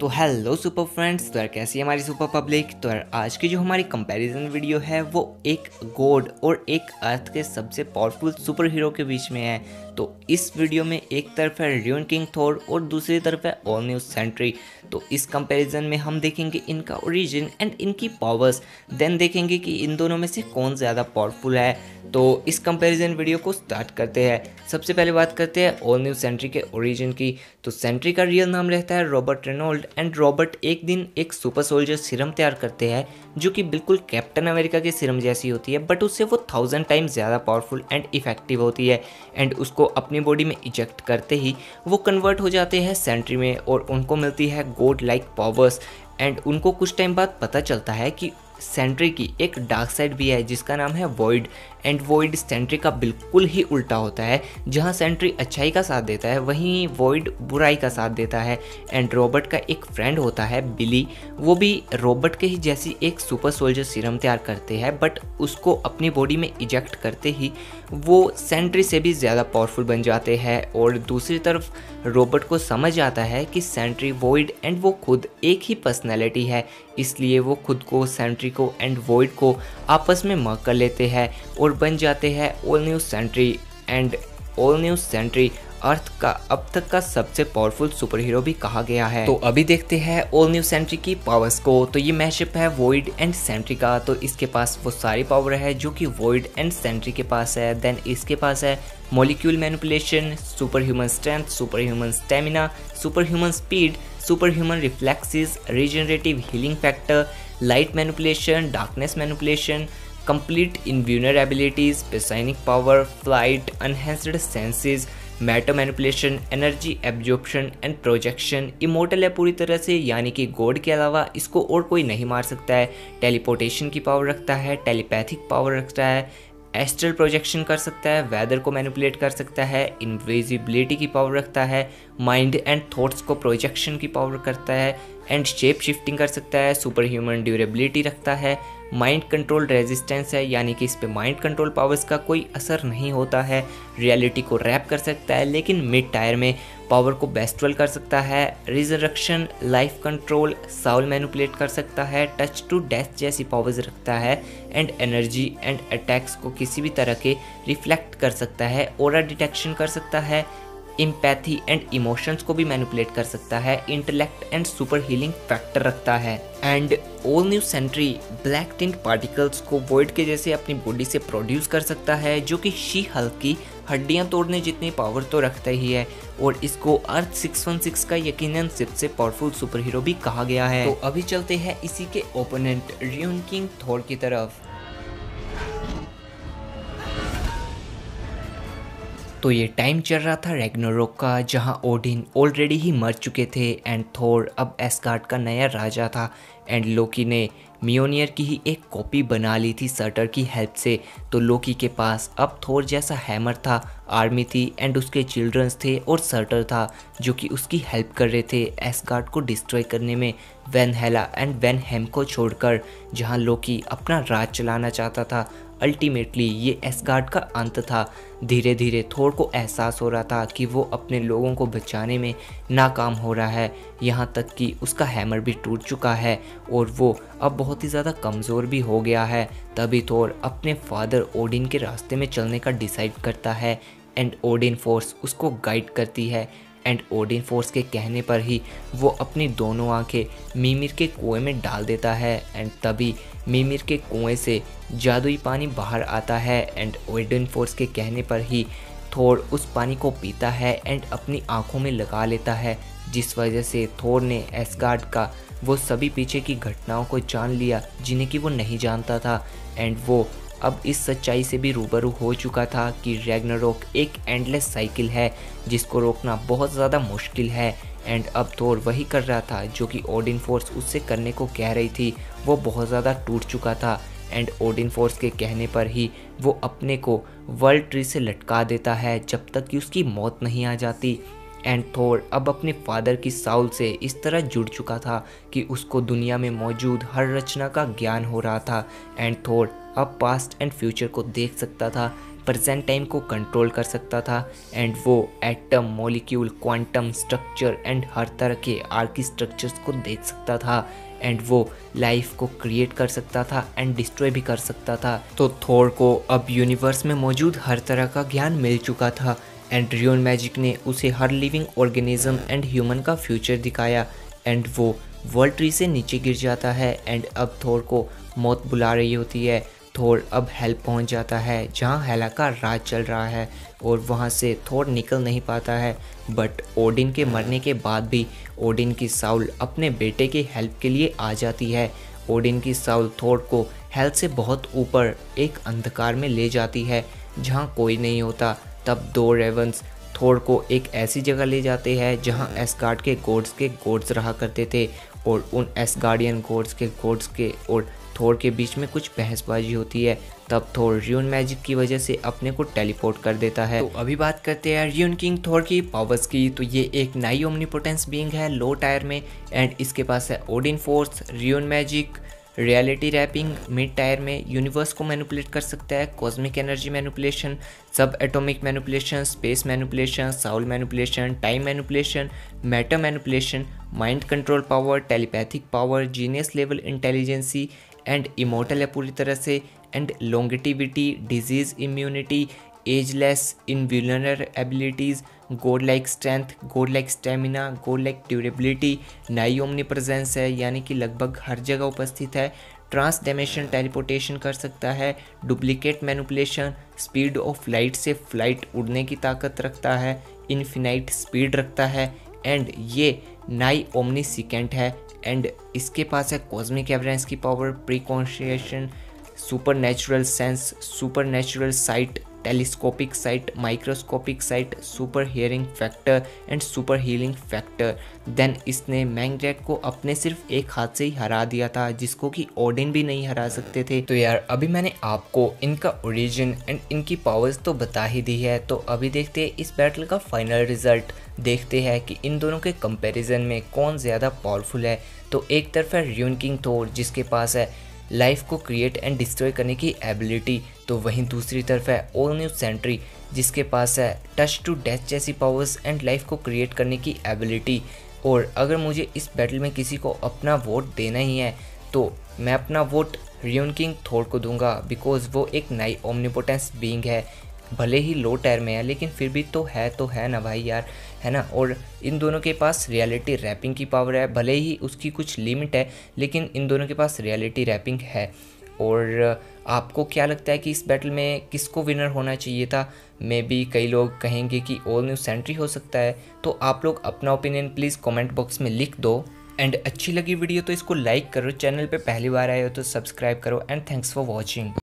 तो hello super friends तो यार कैसी है हमारी सुपर पब्लिक तो यार आज की जो हमारी कंपैरिजन वीडियो है, वो एक गोड और एक अर्थ के सबसे पावरफुल सुपर हीरो के बीच में है। तो इस वीडियो में एक तरफ़ है रियन किंग थोर और दूसरी तरफ़ है ऑल न्यूज़ सेंट्री तो इस कंपैरिजन में हम देखेंगे इनका ओरिजिन एंड इनकी पावर्स देन देखेंगे कि इन दोनों में से कौन ज़्यादा पावरफुल है। तो इस कंपैरिजन वीडियो को स्टार्ट करते हैं। सबसे पहले बात करते हैं ऑल न्यूज़ सेंट्री के ओरिजिन की। तो सेंट्री का रियल नाम रहता है रॉबर्ट रेनोल्ड एंड रॉबर्ट एक दिन एक सुपर सोल्जर सिरम तैयार करते हैं, जो कि बिल्कुल कैप्टन अमेरिका के सिरम जैसी होती है बट उससे वो थाउज़ेंड टाइम्स ज़्यादा पावरफुल एंड इफ़ेक्टिव होती है। एंड उसको अपनी बॉडी में इजेक्ट करते ही वो कन्वर्ट हो जाते हैं सेंट्री में और उनको मिलती है गोड लाइक पावर्स एंड उनको कुछ टाइम बाद पता चलता है कि सेंट्री की एक डार्क साइड भी है, जिसका नाम है वॉइड। एंड वॉइड सेंट्री का बिल्कुल ही उल्टा होता है। जहाँ सेंट्री अच्छाई का साथ देता है, वहीं वॉइड बुराई का साथ देता है। एंड रॉबर्ट का एक फ्रेंड होता है, बिली। वो भी रॉबर्ट के ही जैसी एक सुपर सोल्जर सीरम तैयार करते हैं, बट उसको अपनी बॉडी में इजेक्ट करते ही वो सेंट्री से भी ज़्यादा पावरफुल बन जाते हैं। और दूसरी तरफ़ रॉबर्ट को समझ आता है कि सेंट्री वॉइड एंड वो खुद एक ही पर्सनैलिटी है इसलिए वो खुद को सेंट्री को एंड वॉइड को आपस में मर्क कर लेते हैं और बन जाते हैं all new Sentry and all new Sentry Earth का अब तक का सबसे पावरफुल सुपर हीरो भी कहा गया है। तो अभी देखते हैं ऑल न्यू सेंट्री की पावर्स को। तो ये मैशअप है वॉइड एंड सेंट्री का। तो इसके पास वो सारी पावर है जो कि वॉइड एंड सेंट्री के पास है। देन इसके पास है molecule manipulation super human strength super human stamina super human speed super human reflexes regenerative healing factor light manipulation darkness manipulation complete invulnerabilities, psionic power, flight, enhanced senses, matter manipulation energy absorption and projection immortal है पूरी तरह से, यानी कि God के अलावा इसको और कोई नहीं मार सकता है। टेलीपोर्टेशन की पावर रखता है टेलीपैथिक पावर रखता है एस्ट्रल प्रोजेक्शन कर सकता है वेदर को मैनिपुलेट कर सकता है इनविजिबिलिटी की पावर रखता है माइंड एंड थॉट्स को प्रोजेक्शन की पावर करता है एंड शेप शिफ्टिंग कर सकता है सुपर ह्यूमन ड्यूरेबिलिटी रखता है माइंड कंट्रोल रेजिस्टेंस है, यानी कि इस पर माइंड कंट्रोल पावर्स का कोई असर नहीं होता है रियलिटी को रैप कर सकता है, लेकिन मिड टायर में पावर को बेस्टवेल कर सकता है resurrection life control soul manipulate कर सकता है टच टू डेथ जैसी पावर्स रखता है एंड एनर्जी एंड अटैक्स को किसी भी तरह के रिफ्लेक्ट कर सकता है और डिटेक्शन कर सकता है इम्पैथी एंड इमोशंस को भी मैनिपुलेट कर सकता है intellect and super healing factor रखता है। And all new Sentry black tint particles को वॉइड के जैसे अपनी बॉडी से प्रोड्यूस कर सकता है, जो कि शी हल्क हड्डियाँ तोड़ने जितनी पावर तो रखता ही है। और इसको अर्थ 616 का यकीनन सबसे पावरफुल सुपर हीरो भी कहा गया है। तो अभी चलते हैं इसी के ओपोनेंट रियन किंग थोर की तरफ़। तो ये टाइम चल रहा था रेगनोरोक का, जहाँ ओडिन ऑलरेडी ही मर चुके थे एंड थोर अब एसकार्ड का नया राजा था एंड लोकी ने मियोनियर की ही एक कॉपी बना ली थी सर्टर की हेल्प से। तो लोकी के पास अब थोर जैसा हैमर था, आर्मी थी एंड उसके चिल्ड्रंस थे और सर्टर था, जो कि उसकी हेल्प कर रहे थे एसगार्ड को डिस्ट्रॉय करने में वैन हेला एंड वैन हेम को छोड़कर, जहाँ लोकी अपना राज चलाना चाहता था। अल्टीमेटली ये एसगार्ड का अंत था। धीरे धीरे थोर को एहसास हो रहा था कि वो अपने लोगों को बचाने में नाकाम हो रहा है। यहाँ तक कि उसका हैमर भी टूट चुका है और वो अब बहुत ही ज़्यादा कमज़ोर भी हो गया है। तभी थोर अपने फादर ओडिन के रास्ते में चलने का डिसाइड करता है एंड ओडिन फोर्स उसको गाइड करती है। एंड ओडिन फोर्स के कहने पर ही वो अपनी दोनों आँखें मीमिर के कुएँ में डाल देता है एंड तभी मीमिर के कुएँ से जादुई पानी बाहर आता है एंड ओडिन फोर्स के कहने पर ही थोर उस पानी को पीता है एंड अपनी आँखों में लगा लेता है, जिस वजह से थोर ने एसगार्ड का वो सभी पीछे की घटनाओं को जान लिया, जिन्हें कि वो नहीं जानता था। एंड वो अब इस सच्चाई से भी रूबरू हो चुका था कि रैग्नारोक एक एंडलेस साइकिल है, जिसको रोकना बहुत ज़्यादा मुश्किल है। एंड अब थोर वही कर रहा था, जो कि ओडिन फोर्स उससे करने को कह रही थी। वो बहुत ज़्यादा टूट चुका था। एंड ओडिन फोर्स के कहने पर ही वो अपने को वर्ल्ड ट्री से लटका देता है, जब तक कि उसकी मौत नहीं आ जाती। एंड थोर अब अपने फादर की साउल से इस तरह जुड़ चुका था कि उसको दुनिया में मौजूद हर रचना का ज्ञान हो रहा था। एंड थोर अब पास्ट एंड फ्यूचर को देख सकता था प्रेजेंट टाइम को कंट्रोल कर सकता था, एंड वो atom molecule quantum structure and हर तरह के आर्की स्ट्रक्चर्स को देख सकता था। एंड वो लाइफ को क्रिएट कर सकता था एंड डिस्ट्रॉय भी कर सकता था। तो थोर को अब यूनिवर्स में मौजूद हर तरह का ज्ञान मिल चुका था। एंड रियोन मैजिक ने उसे हर लिविंग ऑर्गेनिज्म एंड ह्यूमन का फ्यूचर दिखाया, एंड वो वर्ल्ड ट्री से नीचे गिर जाता है, एंड अब थोर को मौत बुला रही होती है। थोर अब हेल्प पहुँच जाता है, जहाँ हेला का राज चल रहा है, और वहाँ से थोर निकल नहीं पाता है। बट ओडिन के मरने के बाद भी ओडिन की साउल अपने बेटे के हेल्प के लिए आ जाती है। ओडिन की साउल थोर को हेल्थ से बहुत ऊपर एक अंधकार में ले जाती है, जहाँ कोई नहीं होता। तब दो रेवंस थोर को एक ऐसी जगह ले जाते हैं जहाँ एसगार्ड के गोड्स के गोड्स रहा करते थे और उन एसगार्डियन गोड्स के गोड्स के और थोर के बीच में कुछ बहसबाजी होती है। तब थोर रियून मैजिक की वजह से अपने को टेलीपोर्ट कर देता है। तो अभी बात करते हैं रियून किंग थोर की पावर्स की। तो ये एक नई ओमनीपोटेंस बीइंग है लो टायर में एंड इसके पास है Odin Force rune magic reality warping mid tier में यूनिवर्स को मैनुपुलेट कर सकता है, cosmic energy manipulation, sub atomic manipulation, space manipulation, soul manipulation, time manipulation, matter manipulation, mind control power, telepathic power, genius level intelligence and immortal है पूरी तरह से, and longevity disease immunity ageless invulnerabilities god like strength god like stamina god like durability near omnipresence है, यानी कि लगभग हर जगह उपस्थित है। ट्रांस डेमेशन टेलीपोर्टेशन कर सकता है duplicate manipulation speed of light से फ़्लाइट उड़ने की ताकत रखता है इनफिनाइट स्पीड रखता है एंड ये नाई ओमनी सिकेंट है एंड इसके पास है कॉस्मिक एवरेंस की power precognition super natural sense super natural sight telescopic sight, microscopic sight, super hearing factor and super healing factor. Then इसने मैंगजेट को अपने सिर्फ़ एक हाथ से ही हरा दिया था, जिसको कि ओडिन भी नहीं हरा सकते थे। तो यार, अभी मैंने आपको इनका ओरिजिन एंड इनकी पावर्स तो बता ही दी है तो अभी देखते हैं इस बैटल का फाइनल रिज़ल्ट देखते हैं कि इन दोनों के कंपैरिजन में कौन ज़्यादा पावरफुल है। तो एक तरफ़ है र्यून किंग थोर जिसके पास है लाइफ को क्रिएट एंड डिस्ट्रॉय करने की एबिलिटी। तो वहीं दूसरी तरफ़ है ओल न्यू सेंट्री जिसके पास है टच टू डेथ जैसी पावर्स एंड लाइफ को क्रिएट करने की एबिलिटी और अगर मुझे इस बैटल में किसी को अपना वोट देना ही है तो मैं अपना वोट रियोन किंग थोर को दूँगा बिकॉज़ वो एक नई ओमनीपोटेंस बींग है। भले ही लो टायर में है, लेकिन फिर भी तो है तो है ना भाई यार, है ना? और इन दोनों के पास रियलिटी रैपिंग की पावर है, भले ही उसकी कुछ लिमिट है, लेकिन इन दोनों के पास रियलिटी रैपिंग है। और आपको क्या लगता है कि इस बैटल में किसको विनर होना चाहिए था? मे बी कई लोग कहेंगे कि ऑल न्यू सेंट्री हो सकता है। तो आप लोग अपना ओपिनियन प्लीज़ कमेंट बॉक्स में लिख दो। एंड अच्छी लगी वीडियो तो इसको लाइक करो चैनल पे पहली बार आए हो तो सब्सक्राइब करो। And thanks for watching